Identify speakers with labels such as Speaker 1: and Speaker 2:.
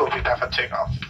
Speaker 1: Copy that for takeoff.